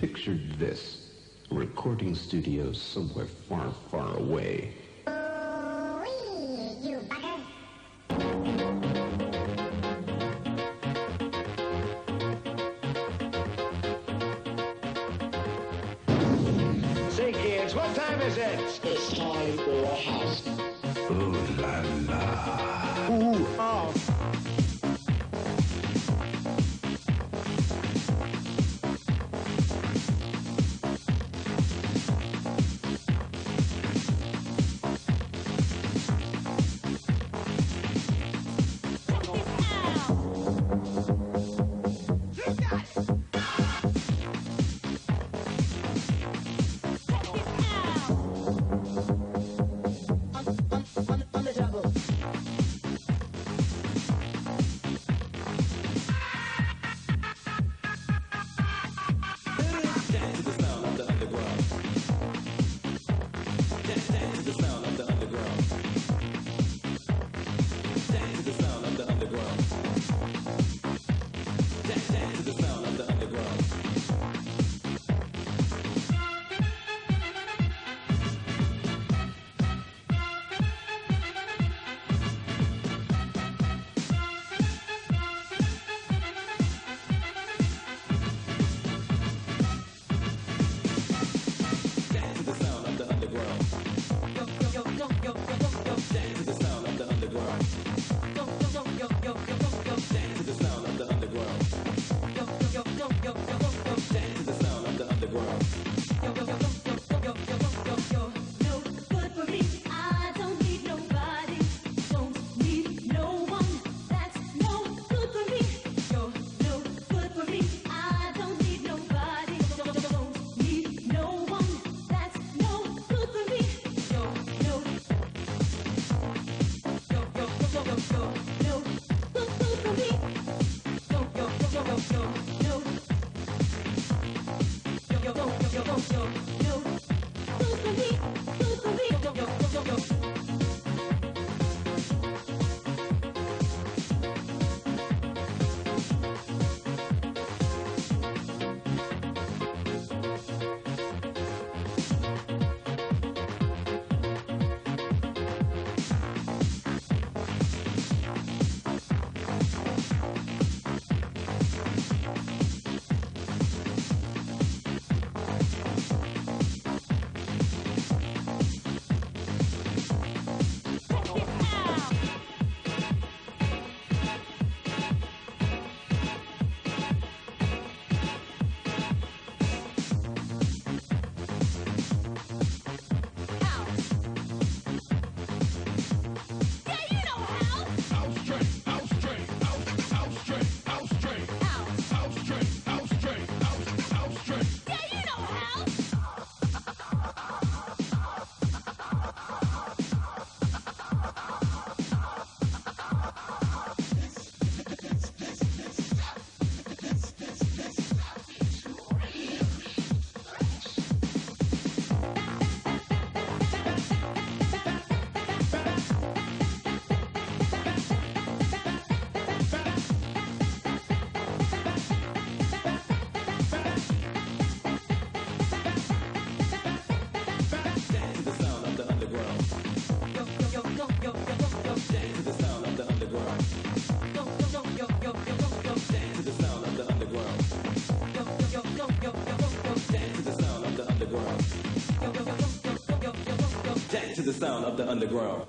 Picture this. A recording studio somewhere far, far away. Say, kids, what time is it? It's time for a house. Ooh la la. Ooh, oh. To the sound of the underground.